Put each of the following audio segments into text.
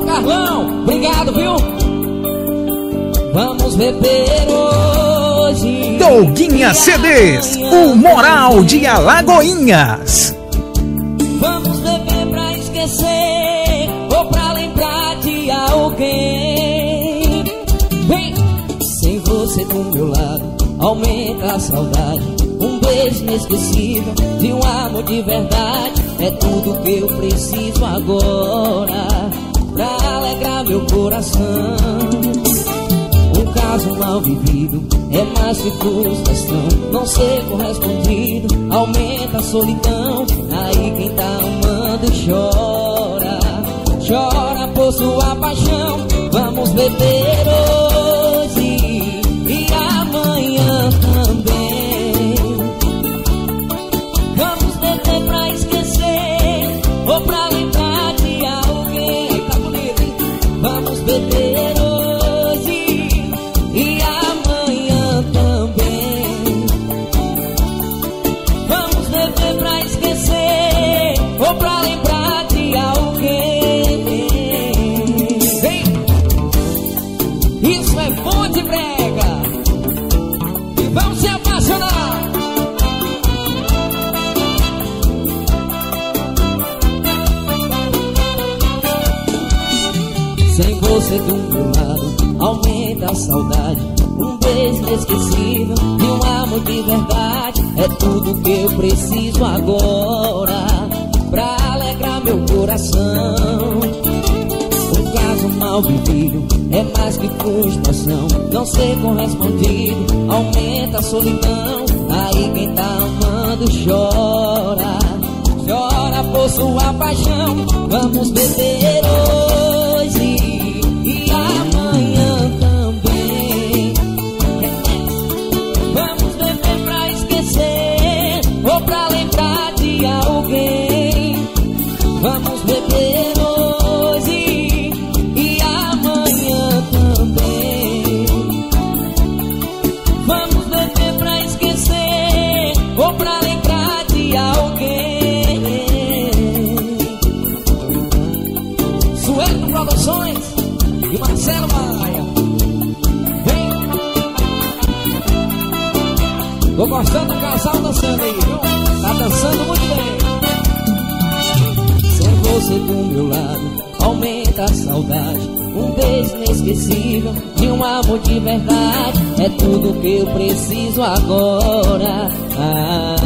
Alô, Carlão, obrigado, viu? Vamos beber hoje. Douguinha CDs, o moral de Alagoinhas. Vamos beber pra esquecer ou pra lembrar de alguém. Vem, sem você do meu lado, aumenta a saudade. Um beijo inesquecível de um amor de verdade. É tudo que eu preciso agora pra alegrar meu coração. Um caso mal vivido é mais que frustração. Não ser correspondido aumenta a solidão. Aí quem tá amando chora, chora por sua paixão. Vamos beber hoje você do meu lado, aumenta a saudade. Um beijo inesquecível e um amor de verdade. É tudo que eu preciso agora pra alegrar meu coração. Um caso mal vivido é mais que frustração. Não ser correspondido aumenta a solidão. Aí quem tá amando chora, chora por sua paixão. Vamos beber hoje gostando do casal dançando aí, viu? Tá dançando muito bem. Sem você do meu lado, aumenta a saudade. Um beijo inesquecível de um amor de verdade. É tudo que eu preciso agora. Ah.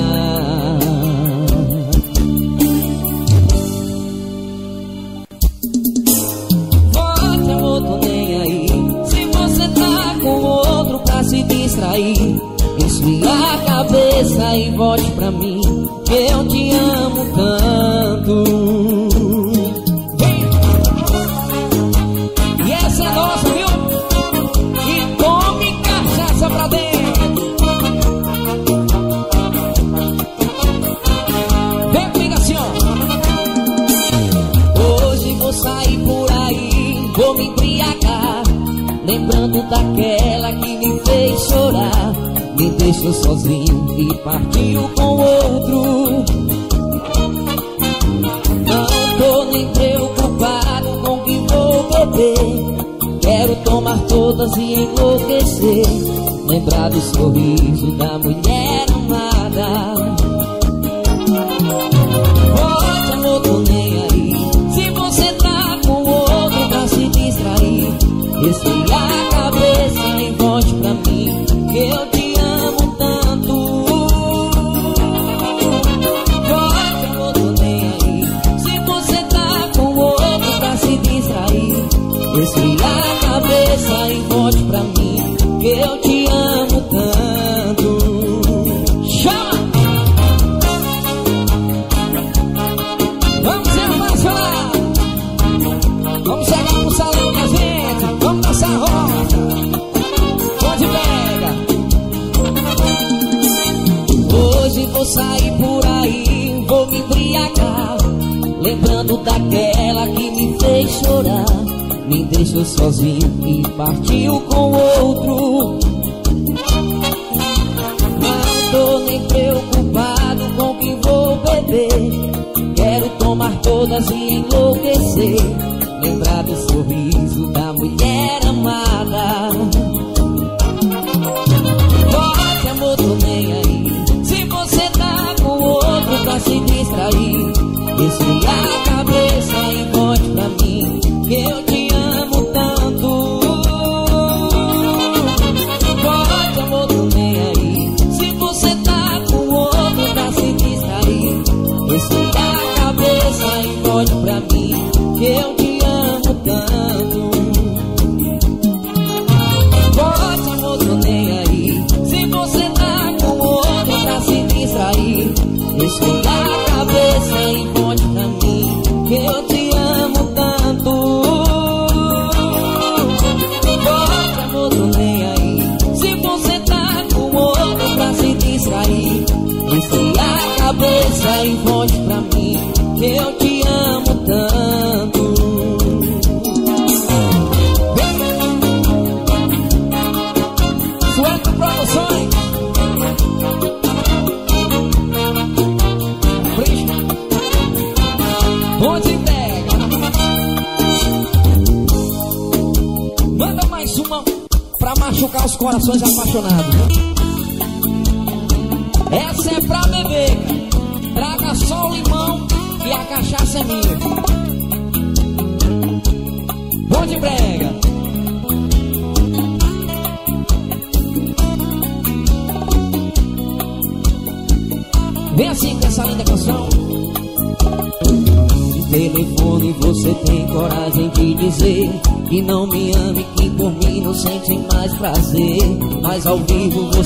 Sozinho e partiu com outro. Não tô nem preocupado com o que vou beber. Quero tomar todas e enlouquecer. Lembrar do sorriso da mulher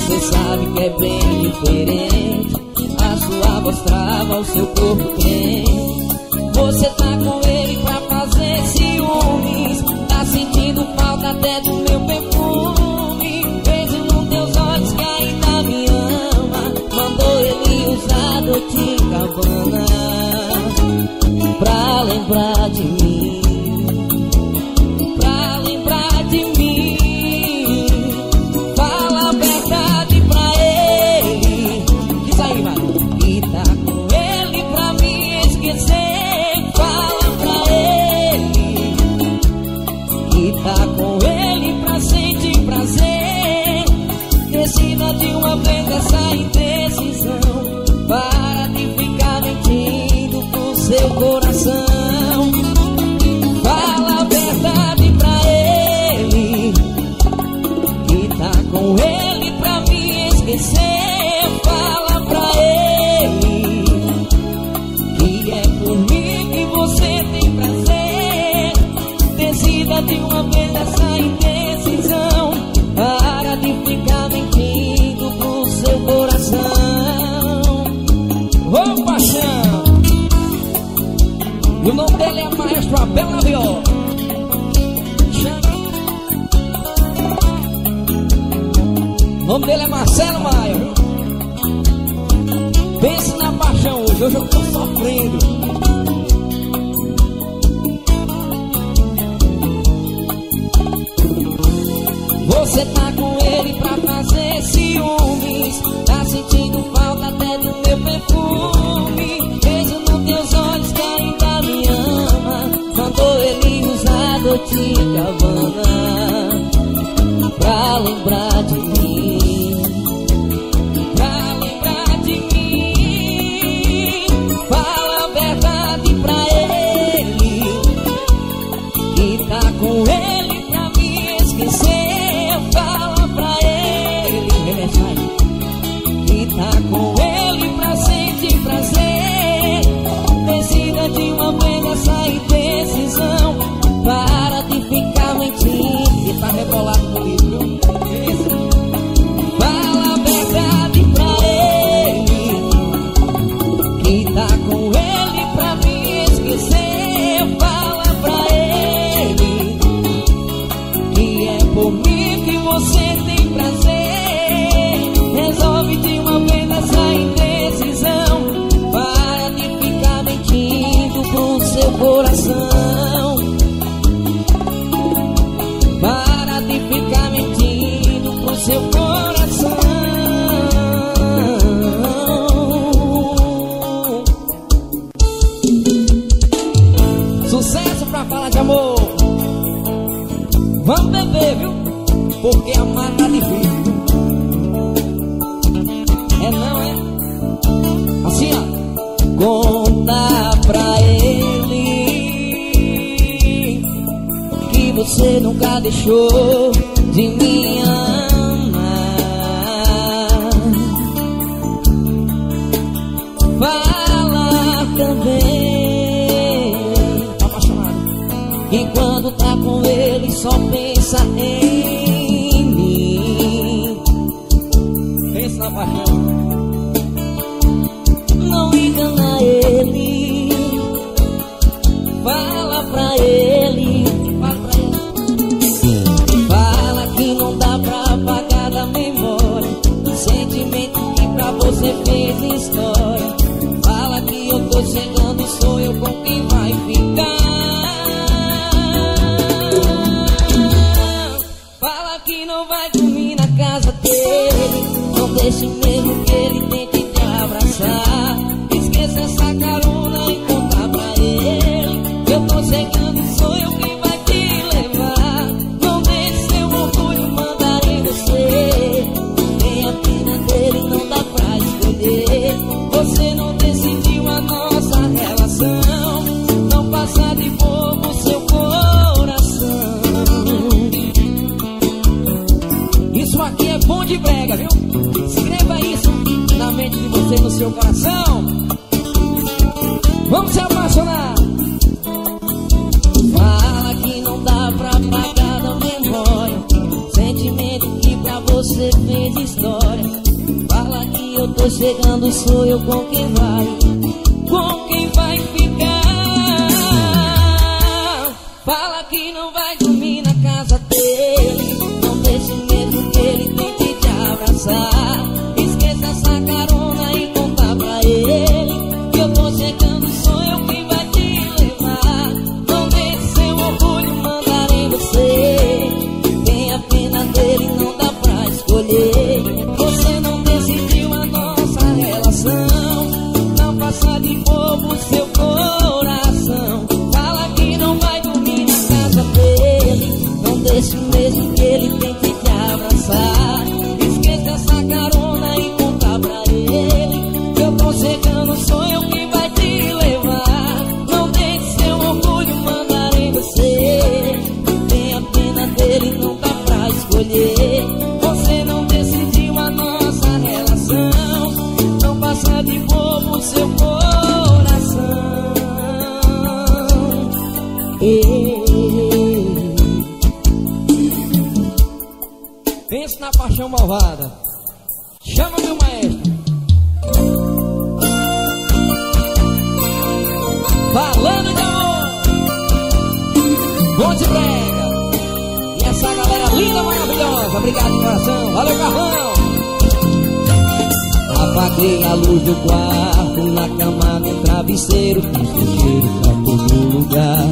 Você sabe que dele é Marcelo Maia. Pense na paixão hoje, hoje eu tô sofrendo. Você tá com ele pra fazer ciúmes. Tá sentindo falta até do meu perfume. Vejo nos teus olhos que ainda me ama. Mandou ele usar a de Havana pra lembrar de mim. Você fez história. Fala que eu tô chegando, sou eu com quem vai. Com quem vai ficar. Fala que não vai dormir na casa dele. Não deixe mesmo que ele tente te abraçar. Coração. Valeu, Carlão. Apaguei a luz do quarto, na cama, no travesseiro, fiz o cheiro pra todo lugar.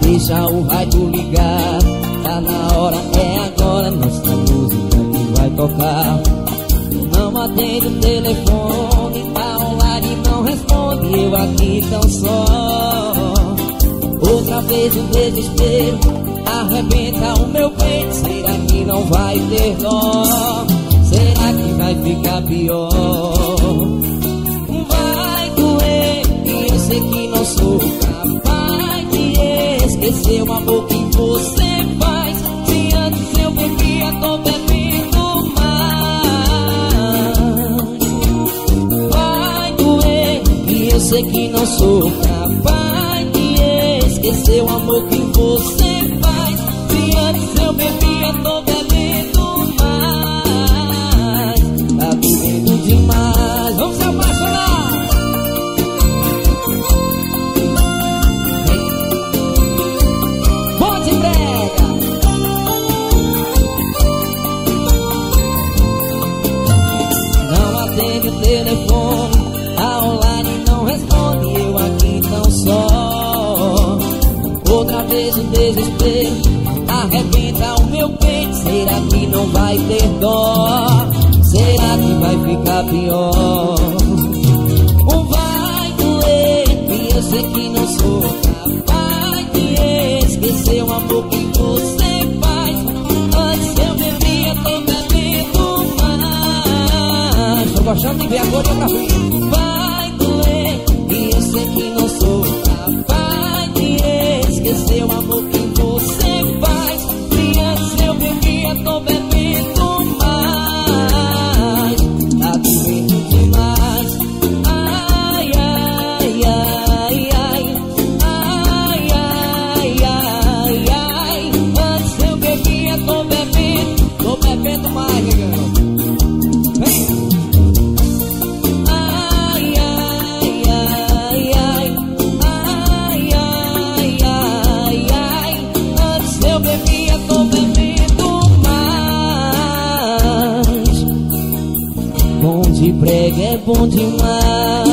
Deixa o rádio ligar, tá na hora, é agora, nossa música que vai tocar. Não atende o telefone, tá online não responde, eu aqui tão só. Outra vez o desespero arrebenta o meu peito, será que não vai ter dó? Será que vai ficar pior? Vai doer e eu sei que não sou capaz de esquecer o amor que você faz. Se antes eu bebia, tô bebendo mais. Vai doer e eu sei que não sou capaz de esquecer o amor que você eu bebia, tô bebendo mais. Tá doendo demais. Vamos se apaixonar. Ponte brega. Não atende o telefone, a online não responde, eu aqui tão só. Outra vez o desespero arrebenta o meu peito. Será que não vai ter dó? Será que vai ficar pior? Ou vai doer e eu sei que não sou capaz de esquecer o amor que você faz. mas eu bebia, tô bebendo mais. Tô gostando de ver agora meu café. Vai doer e eu sei que não sou capaz de esquecer o amor que de brega é bom demais.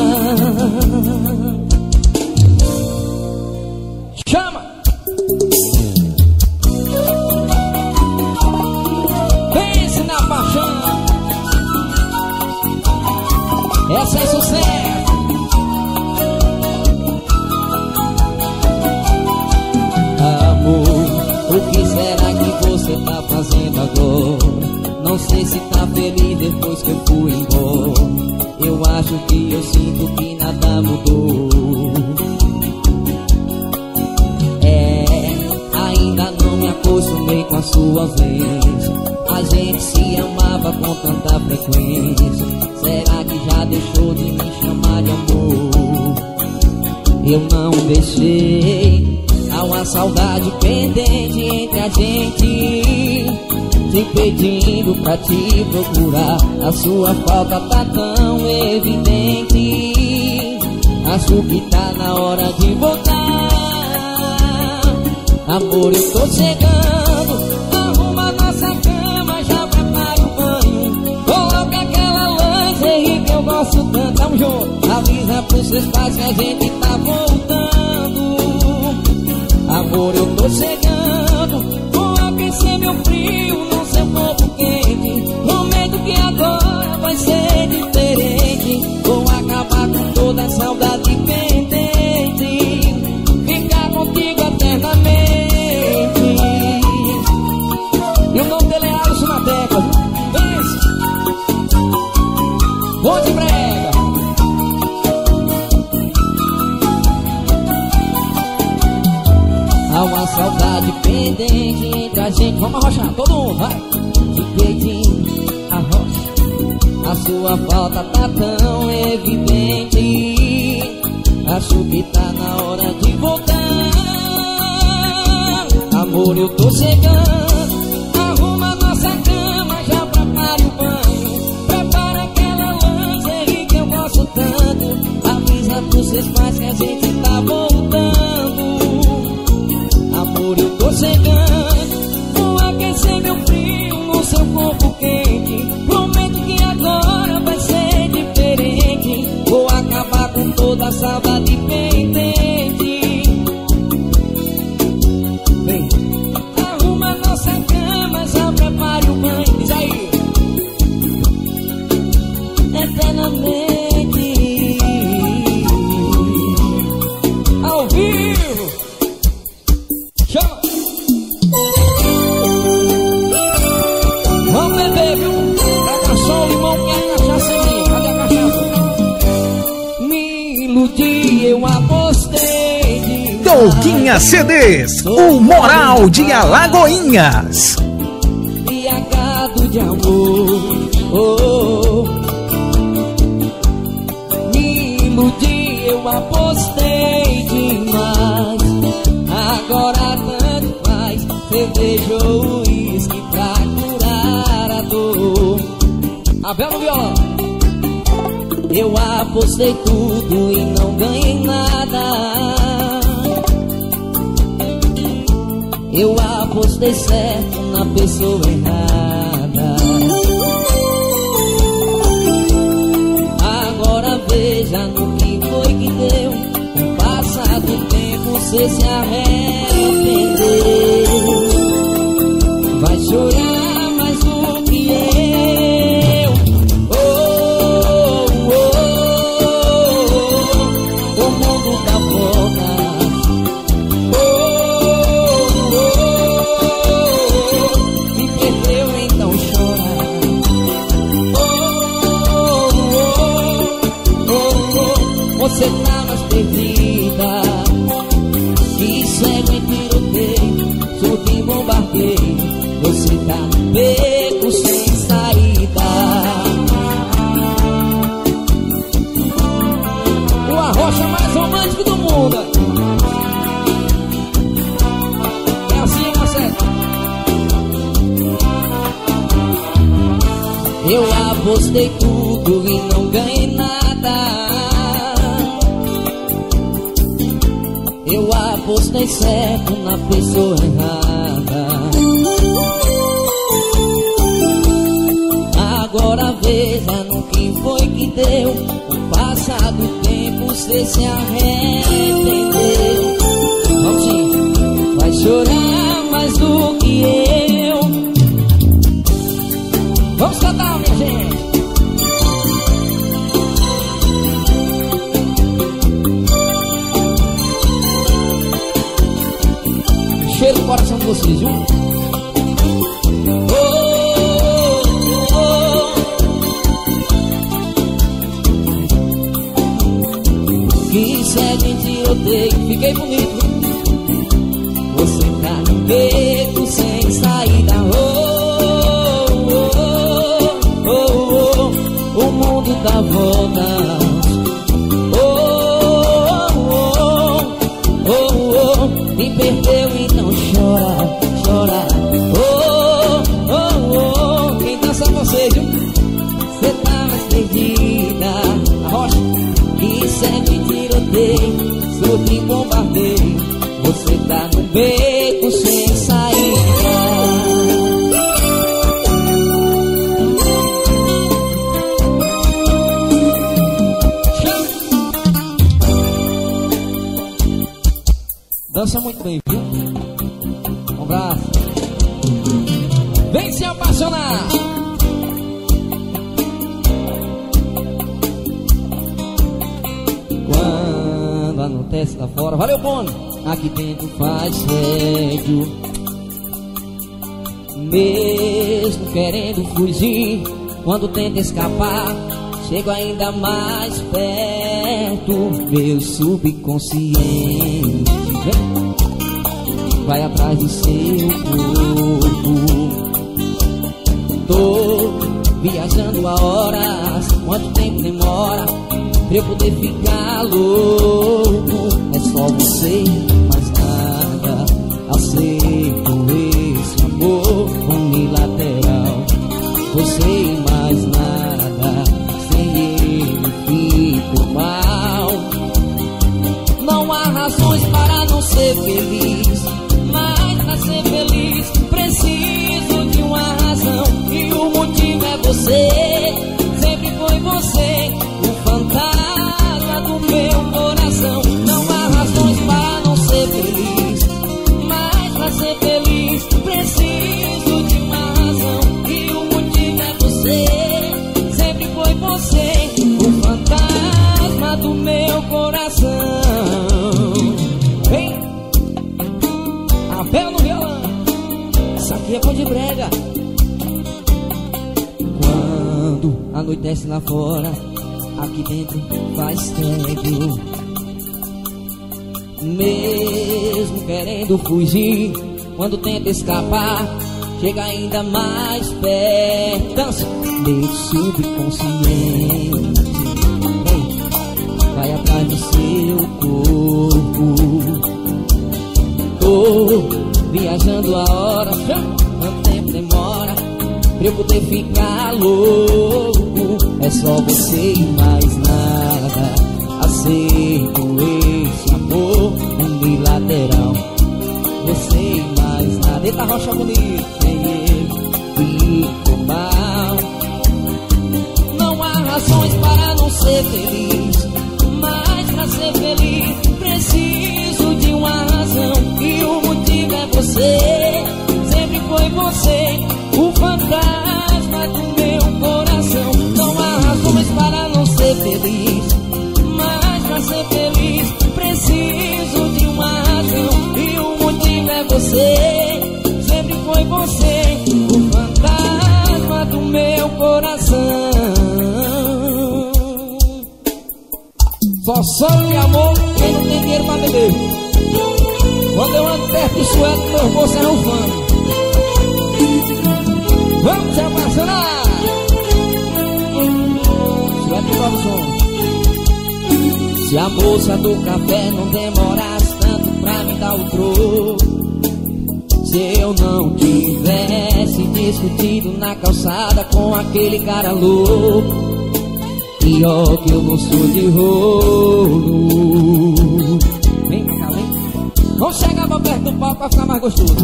Feliz depois que eu fui embora. Eu acho que eu sinto que nada mudou. É, ainda não me acostumei com a sua ausência. A gente se amava com tanta frequência. Será que já deixou de me chamar de amor? Eu não deixei. Há uma saudade pendente entre a gente. Te pedindo pra te procurar. A sua falta tá tão evidente. Acho que tá na hora de voltar. Amor, eu tô chegando. Arruma nossa cama, já prepara o banho. Coloca aquela lingerie que eu gosto tanto. Tamo junto. Avisa pros seus pais que a gente tá voltando. Amor, eu tô chegando. Vou aquecer meu frio saudade pendente entre a gente. Vamos arrochar, todo mundo, vai! De peitinho, arrocha. A sua falta tá tão evidente. Acho que tá na hora de voltar. Amor, eu tô chegando. Arruma nossa cama, já prepare o banho. Prepara aquela lingerie que eu gosto tanto. Avisa pros seus pais que a gente tá voltando. Touquinha CDs, o Moral de Alagoinhas. embriagado de amor. Oh, oh. Me iludi, eu apostei demais. Agora tanto faz cerveja ou uísque pra curar a dor. Abel no violão. Eu apostei tudo e não ganhei nada. Eu apostei certo na pessoa errada. Agora veja no que foi que deu. Com o passar do tempo você se arrependeu. Perdeu, então chora, chora. Oh, oh, oh, quem dança você, viu? Cê tá mais perdida. A rocha que segue tiroteio, sobre bombardeio. Você tá no beco Aqui dentro faz sério. Mesmo querendo fugir, quando tenta escapar, chego ainda mais perto. Meu subconsciente vai atrás do seu corpo. Tô viajando a horas, quanto tempo demora pra eu poder ficar louco? Só você, mais nada. Aceito esse amor unilateral. Você e mais nada, sem ele fico mal. Não há razões para não ser feliz. Mas pra ser feliz preciso de uma razão E o motivo é você Pé no violão Isso aqui é pão de brega. Quando anoitece lá fora Aqui dentro faz tédio Mesmo querendo fugir Quando tenta escapar Chega ainda mais perto. Dança Meu subconsciente. Vai atrás do seu corpo Viajando a hora, quanto tempo demora pra eu poder ficar louco? É só você e mais nada. Aceito esse amor unilateral. Você e mais nada. Eita, rocha bonita, ele fico mal. Não há razões para não ser feliz, mas pra ser feliz preciso de uma razão você, sempre foi você, o fantasma do meu coração. Não há razões para não ser feliz, mas para ser feliz preciso de uma razão e o motivo é você, sempre foi você, o fantasma do meu coração. Só sangue e amor, quem não tem dinheiro para beber. Sueli, meu moço é. Vamos se apaixonar! Sueli Produções. Se a moça do café não demorasse tanto pra me dar o troco Se eu não tivesse discutido na calçada com aquele cara louco Pior que eu não de rolo Vamos chegar pra perto do palco pra ficar mais gostoso.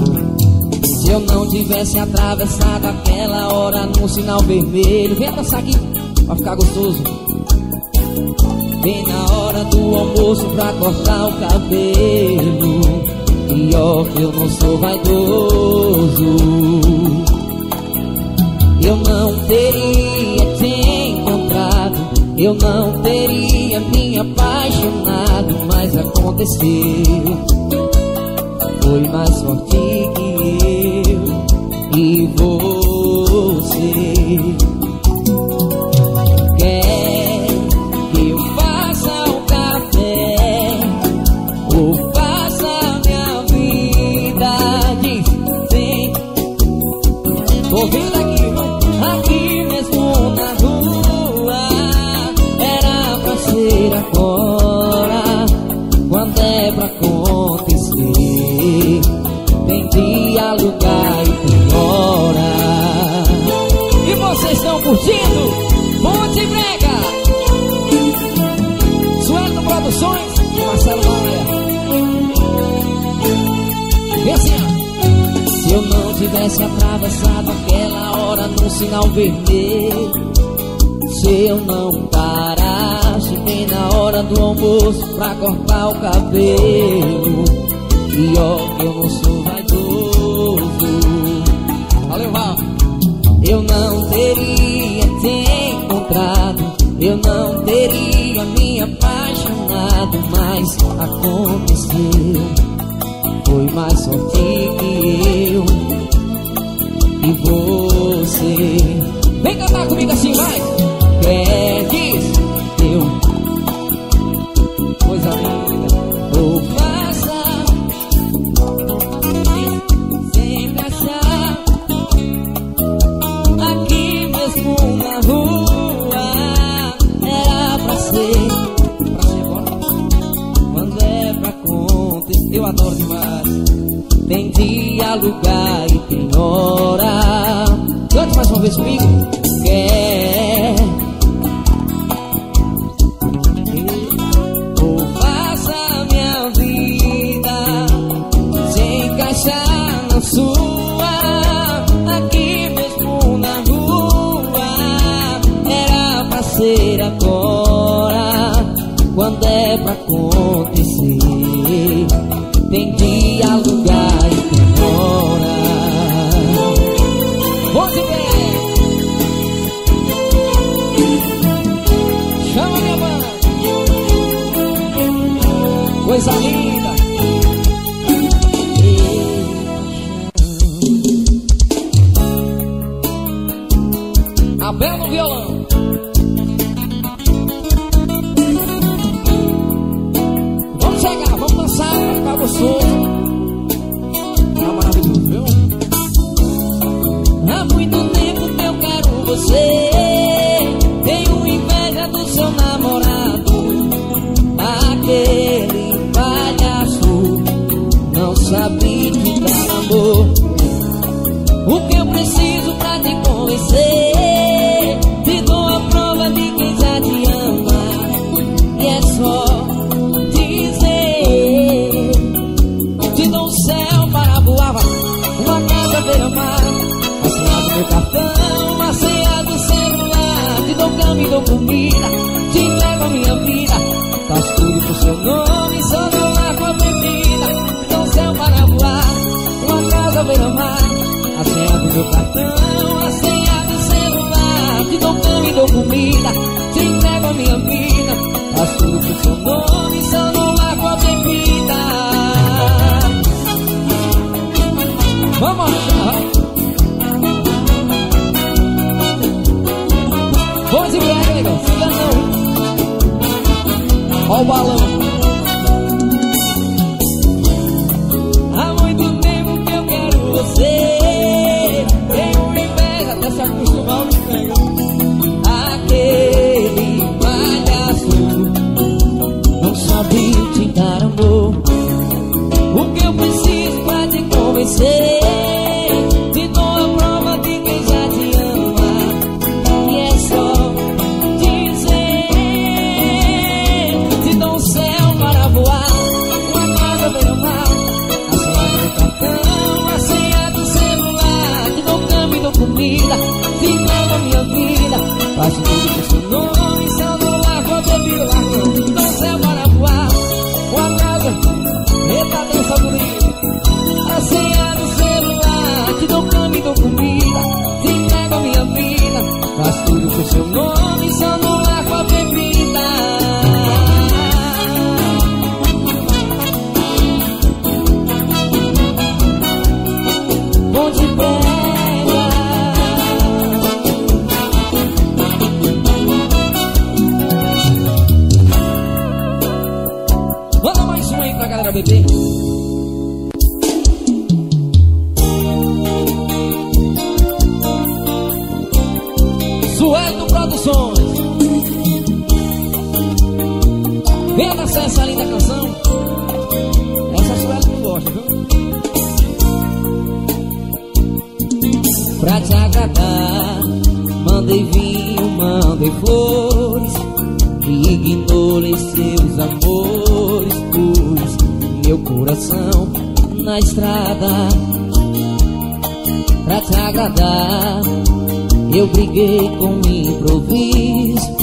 Se eu não tivesse atravessado aquela hora no sinal vermelho Vem dançar aqui pra ficar gostoso. Bem na hora do almoço pra cortar o cabelo. Pior que eu não sou vaidoso. Eu não teria te encontrado. Eu não teria me apaixonado Mas aconteceu Foi mais forte que eu E você tivesse atravessado aquela hora num sinal vermelho. Se eu não parasse bem na hora do almoço pra cortar o cabelo. Pior que eu não sou vaidoso. Valeu, Val! Eu não teria te encontrado. Eu não teria me apaixonado Mas aconteceu. Foi mais sorte que eu e você. Vem cantar comigo assim, vai! Queres eu, coisa linda, ou faça sem achar aqui mesmo na rua. Era pra ser, pra ser bom, quando é pra acontecer, eu adoro demais. Tem dia, lugar hora Cante mais uma vez comigo. Quer meu cartão A senha do celular Te dou cama e dou comida Te entrego a minha vida Faço tudo pro seu nome Só não largo a bebida. Vamos achar Vamos em breve, negão Se não. Olha o balão O que eu preciso pra te convencer? Venha dar essa linda canção. Essa Sueldo tu gosta, viu? Pra te agradar, mandei vinho, mandei flores. E ignorei seus amores, pus meu coração na estrada. Pra te agradar, eu briguei com improviso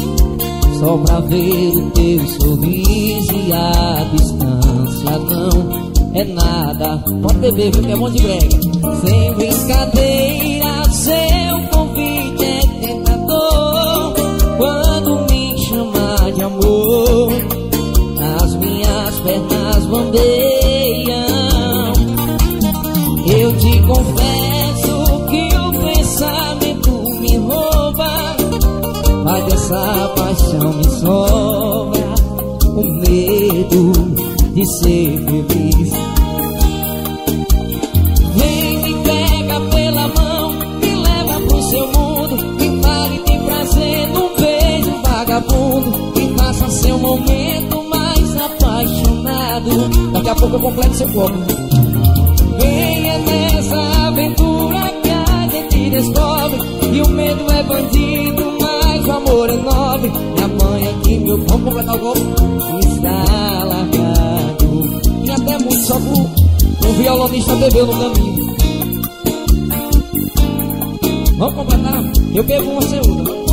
Só pra ver o teu sorriso E a distância não é nada. Pode beber, viu que é bom de brega. Sem brincadeira, seu convite é tentador. Quando me chama de amor As minhas pernas bambeiam Eu te confesso que o pensamento me rouba. Paixão me sobra O medo de ser feliz. Vem me pega pela mão Me leva pro seu mundo Me fale de prazer num beijo vagabundo. Me faça seu momento mais apaixonado. Daqui a pouco eu completo seu corpo. Venha nessa aventura que a gente descobre E o medo é bandido, mas o amor é nobre meu completar o Está largado. E até muito por um violonista bebeu no caminho. Vamos completar? Eu bebo uma, você outra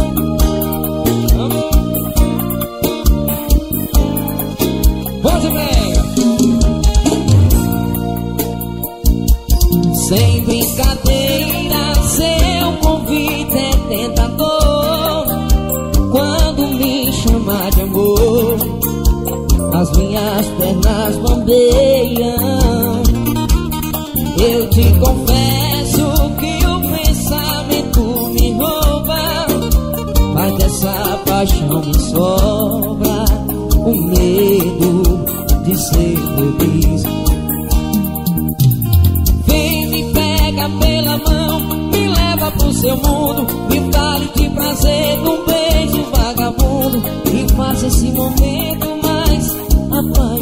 chama de amor, as minhas pernas bombeiam. Eu te confesso que o pensamento me rouba, mas dessa paixão me sobra o medo de ser feliz. Vem, me pega pela mão, me leva pro seu mundo, me fale de prazer num beijo vagabundo faça esse momento mais apaixonado.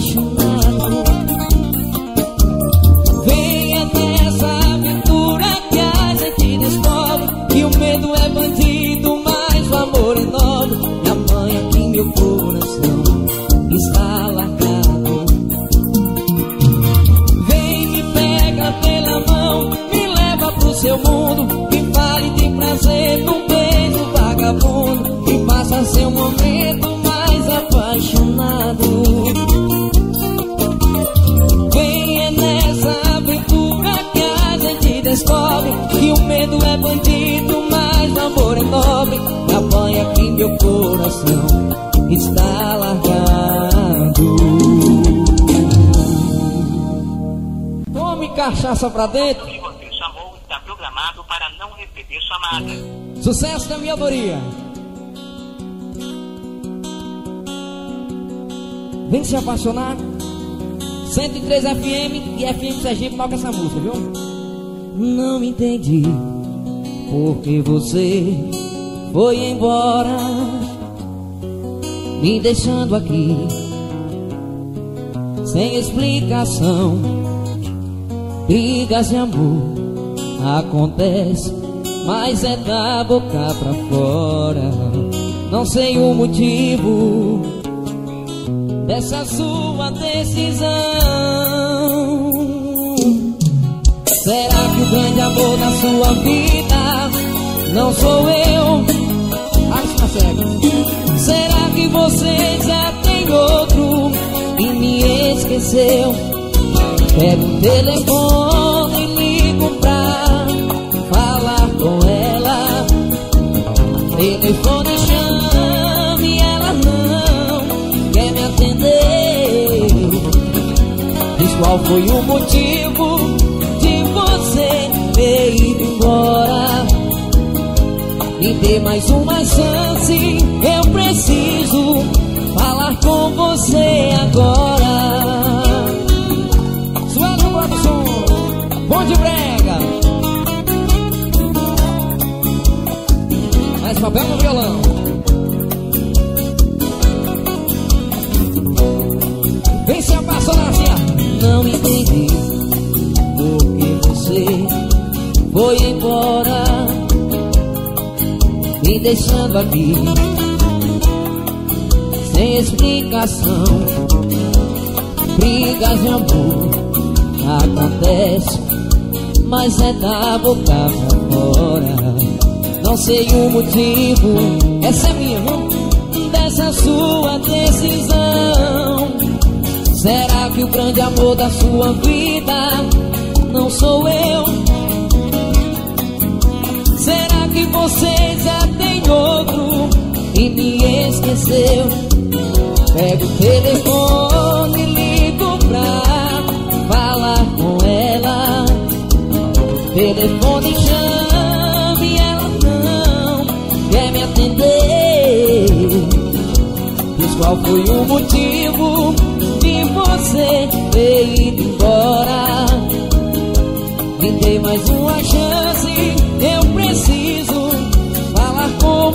Aqui meu coração está largado. Tome cachaça pra dentro. que você chamou está programado para não receber chamada. Sucesso da minha autoria. Vem se apaixonar. 103 FM e FM Sergipe toca essa música, viu? Não entendi porque você foi embora, me deixando aqui sem explicação. Brigas de amor acontece, mas é da boca pra fora. Não sei o motivo dessa sua decisão. Será que o grande amor da sua vida não sou eu? Tá. Será que você já tem outro e me esqueceu? Pego o telefone e ligo pra falar com ela. Telefone chama e ela não quer me atender. Diz qual foi o motivo de você ter ido embora. Me dê mais uma chance, eu preciso falar com você agora. de brega. Mais papel no violão. Vem se apaixonar, Não entendi por que você foi embora, deixando aqui sem explicação. Brigas de amor acontecem mas é da boca pra fora. Não sei o motivo, essa é minha, dessa sua decisão. Será que o grande amor da sua vida não sou eu? Será que você outro e me esqueceu? Pega o telefone ligo pra falar com ela. Telefone chama e ela não quer me atender Diz qual foi o motivo de você ter ido embora Me dê mais uma chance,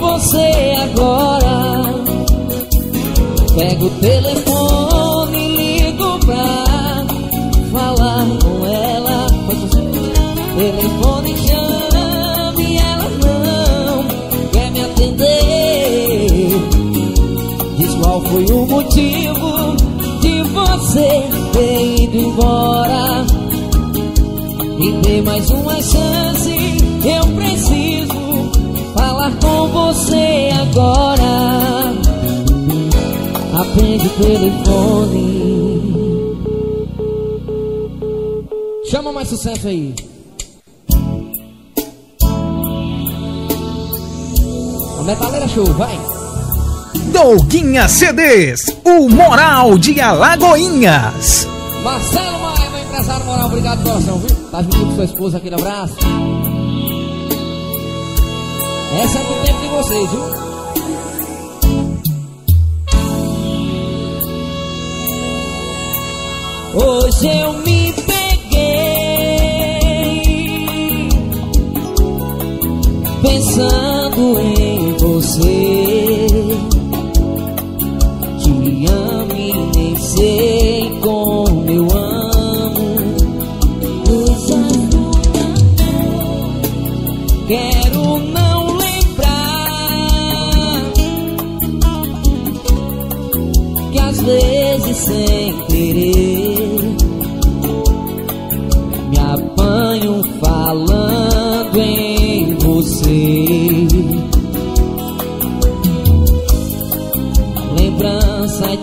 você agora Pego o telefone e ligo pra falar com ela Telefone chama e ela não quer me atender. Diz qual foi o motivo de você ter ido embora. Me dê mais uma chance, com você agora. Atende o telefone. Chama mais sucesso aí. Metaleira Show, vai! Douguinha CDs, o Moral de Alagoinhas. Marcelo Maia, meu empresário moral, obrigado, coração, viu? Tá junto com sua esposa, aquele abraço. Essa é do tempo de vocês, viu? Hoje eu me peguei pensando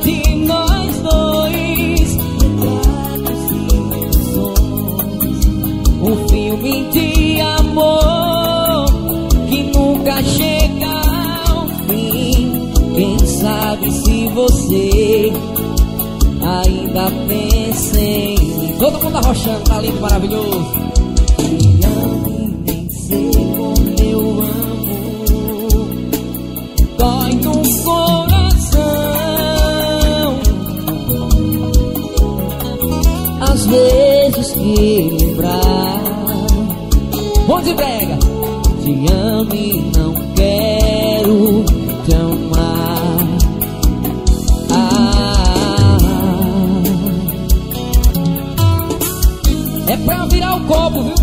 de nós dois Um filme de amor Que nunca chega ao fim. Quem sabe se você ainda pensa em mim? Todo mundo arrochando, tá lindo, maravilhoso lembrar Onde brega? Te amo e não quero te amar ah, É pra virar o copo, viu?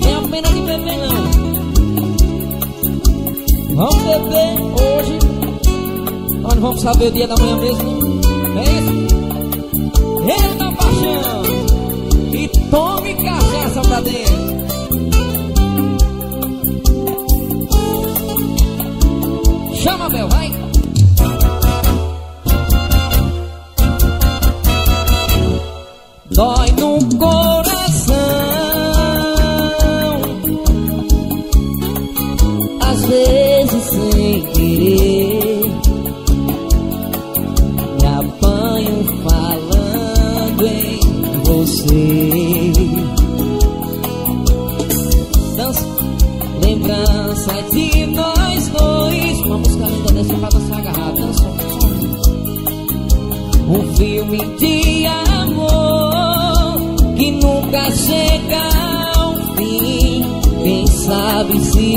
Tem a pena de beber não Vamos beber hoje Nós não vamos saber o dia da manhã mesmo É isso? Eita! paixão tome cachaça pra dentro. Chama, Bel, vai. dói no coração.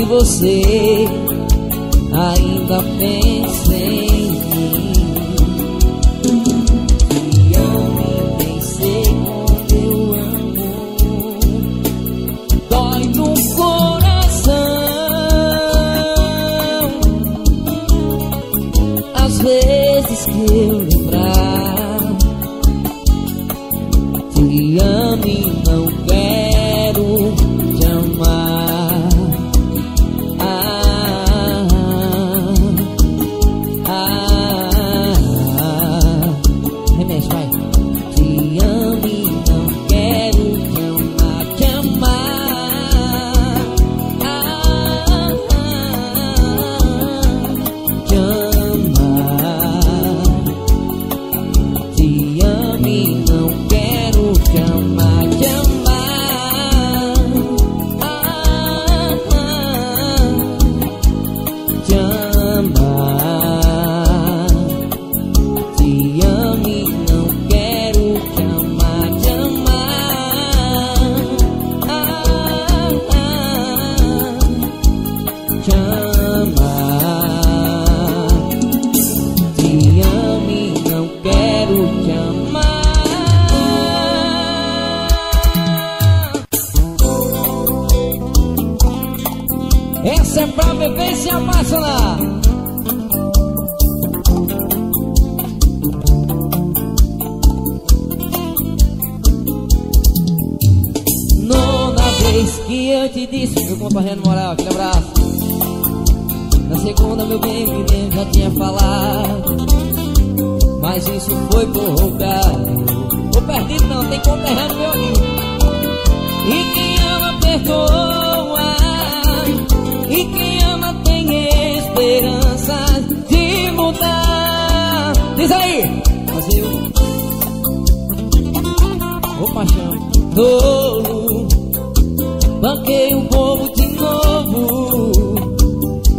Você. Ainda pensa em tolo. Banquei o povo de novo.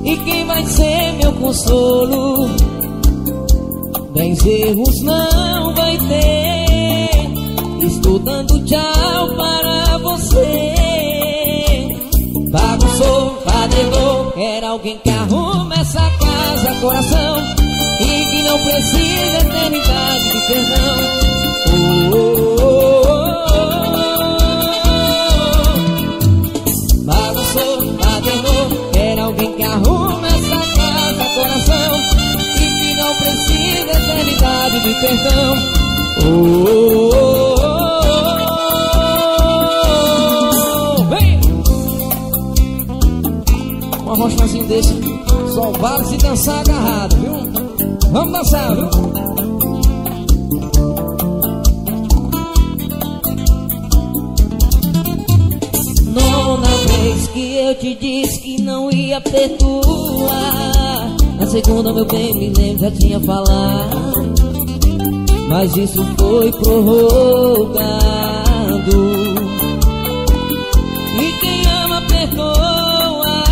E quem vai ser meu consolo? Dez erros não vai ter. Estou dando tchau para você. Bagunçou, baderou. Quer alguém que arrume essa casa, coração. E que não precisa eternidade de perdão. Oh, oh, oh, oh. Eternidade de perdão. Oh, oh, oh, oh. Vem! Um arrochazinho desse só vale se dançar agarrado, viu? Vamos dançar, viu? Nona vez que eu te disse que não ia perdoar. Na segunda, meu bem, me lembro, já tinha falado. Mas isso foi prorrogado. E quem ama, perdoa.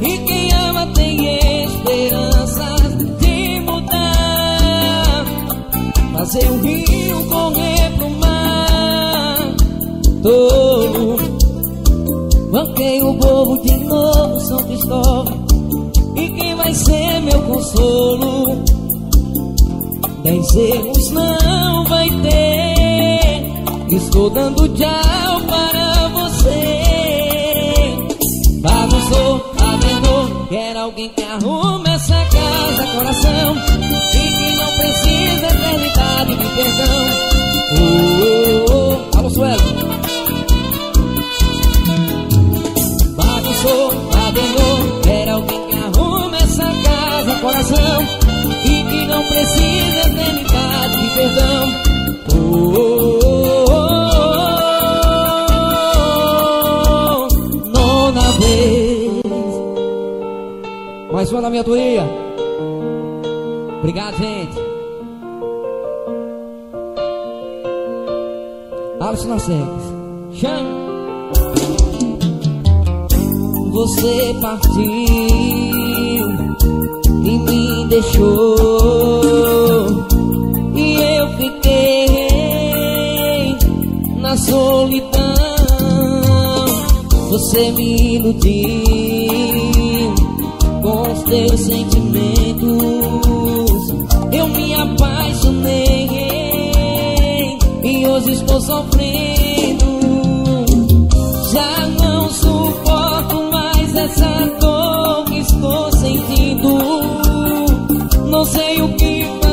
E quem ama, tem esperança de mudar. Fazer o rio correr pro mar. Tolo. Banquei o bobo de novo, São Cristóvão. E quem vai ser meu consolo? Dez erros não vai ter. Estou dando tchau para você. Bagunçou, adenou. Quer alguém que arrume essa casa, coração. E que não precisa eternidade de perdão. Oh, oh, oh. Alô, Suelo. Bagunçou, adenou. Quer alguém que arrume essa casa, coração. Que não precisas nem me pedir perdão. Oh, oh, oh, oh, Nona vez. Mais uma na minha doia Obrigado, gente. Alisson Nascentes Chama. Você partiu e me deixou. E eu fiquei na solidão. Você me iludiu com os teus sentimentos. Eu me apaixonei e hoje estou sofrendo. não sei o que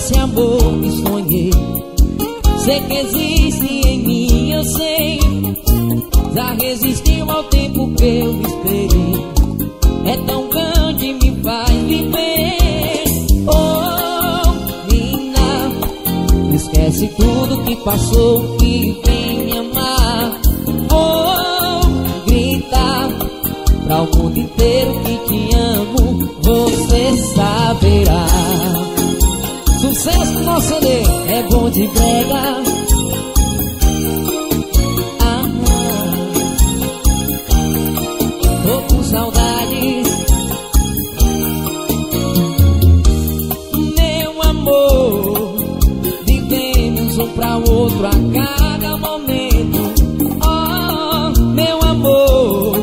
esse amor que sonhei. Sei que existe em mim, eu sei. Já resistiu ao tempo que eu esperei. É tão grande, me faz viver. Esquece tudo que passou e vem me amar. Vou gritar para o mundo inteiro que te amo. Você saberá Sucesso no nosso CD é bom de brega Tô com saudades pra outro a cada momento. Oh, meu amor,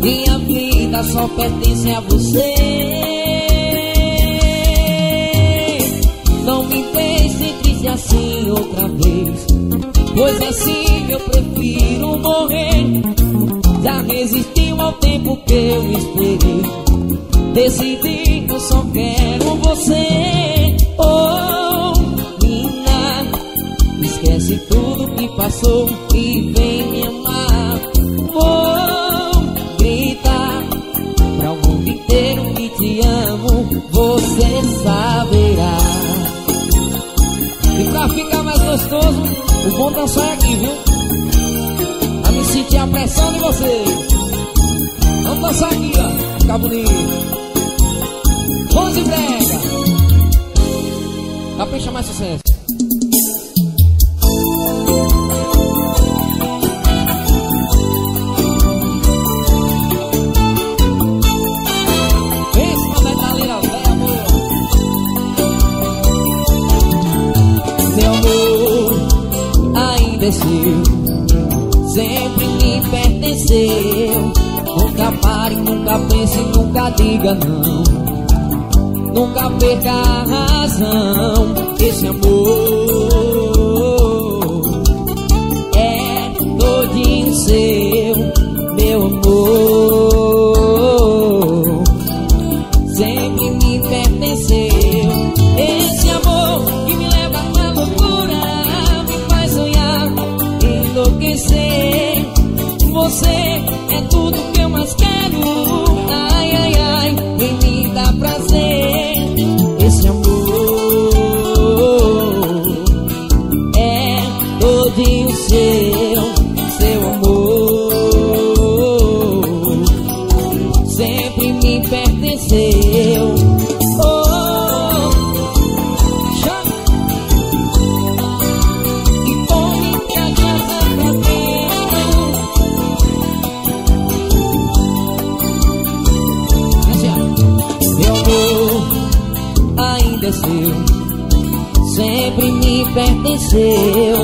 minha vida só pertence a você. Assim outra vez, pois assim eu prefiro morrer. Já resistiu ao tempo que eu esperei. Decidi que eu só quero você. Oh, Esquece tudo que passou bom dançar aqui, viu? Pra me sentir a pressão de você. Vamos dançar aqui, ó, ficar bonito Vamos e brega Capricha mais sucesso sempre me pertenceu. Nunca pare, nunca pense, nunca diga não. Nunca perca a razão. Esse amor pertenceu.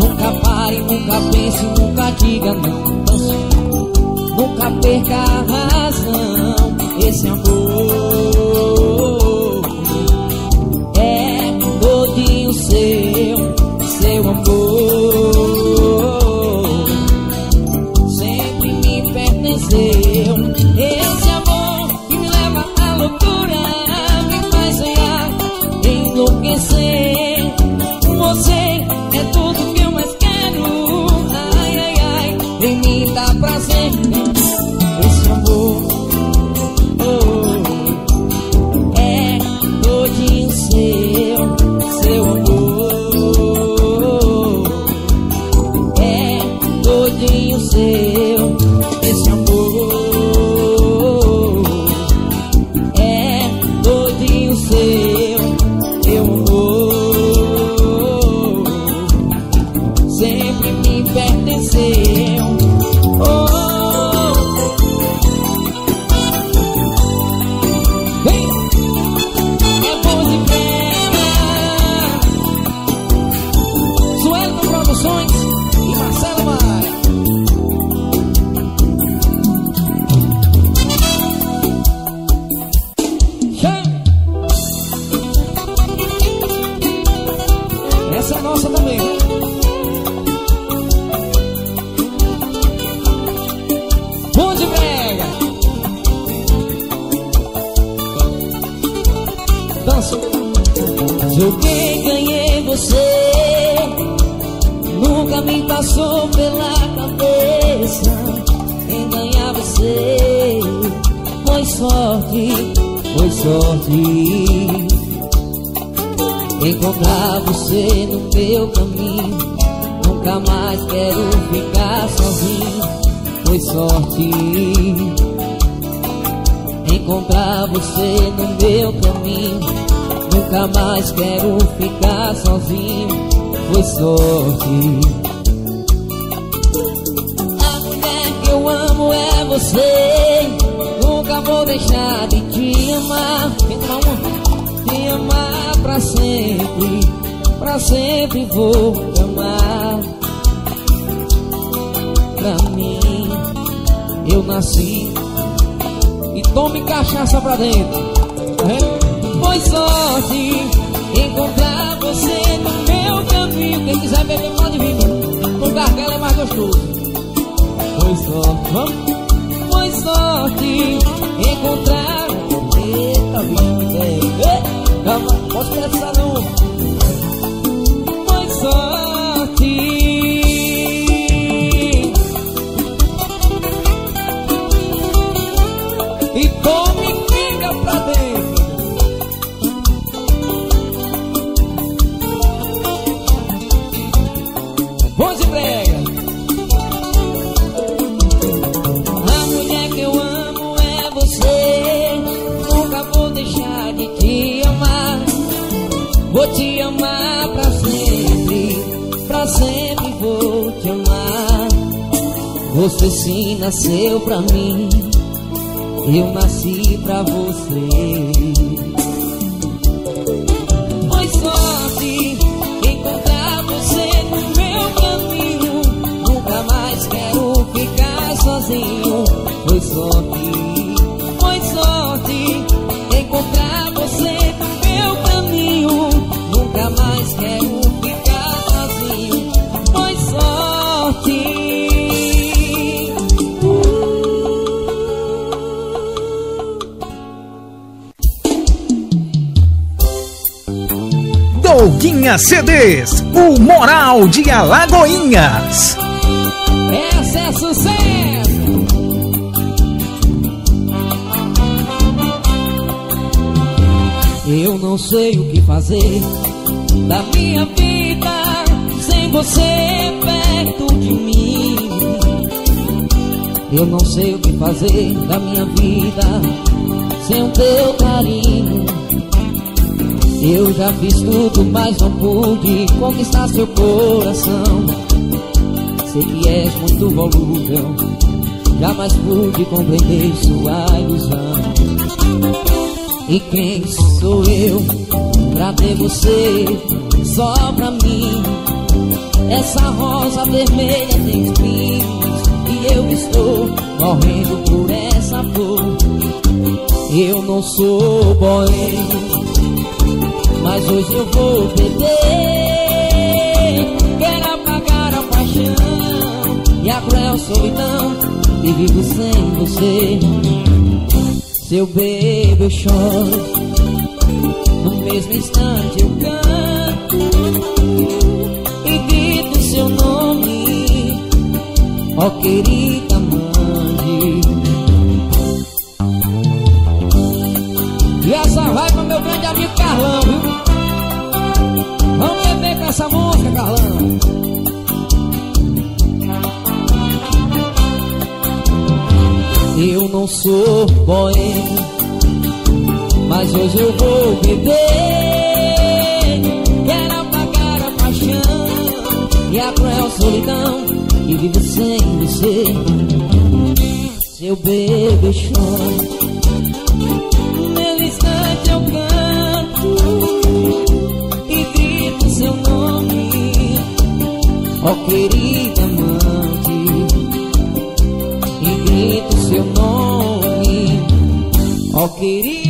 Nunca pare, nunca pense, nunca diga não. Nunca perca a razão. Esse amor Eu nasci E tome cachaça pra dentro é? foi sorte encontrar você no meu caminho. Quem quiser beber pode vir, o gargalo é mais gostoso. Foi sorte, vamos? Foi sorte encontrar. Eita, vida, calma, posso pensar não. Foi sorte. Você sim nasceu pra mim, eu nasci pra você. Foi sorte encontrar você no meu caminho. Nunca mais quero ficar sozinho. Douguinha CDs, o Moral de Alagoinhas. Essa é sucesso. Eu não sei o que fazer da minha vida sem você perto de mim. Eu não sei o que fazer da minha vida sem o teu carinho. Eu já fiz tudo, mas não pude conquistar seu coração. Sei que és muito volúvel, jamais pude compreender sua ilusão. E quem sou eu pra ter você só pra mim? Essa rosa vermelha tem espinhos e eu estou morrendo por essa flor. Eu não sou boêmio, mas hoje eu vou beber. Quero apagar a paixão e a cruel solidão e vivo sem você. Se eu bebo, eu choro No mesmo instante eu canto E grito seu nome Ó querida não sou boêmio, mas hoje eu vou beber. Quero apagar a paixão e a cruel solidão e vivo sem você. Se eu bebo, eu choro. No instante eu canto e grito seu nome, ó oh, querida amante grito seu nome, ó querido.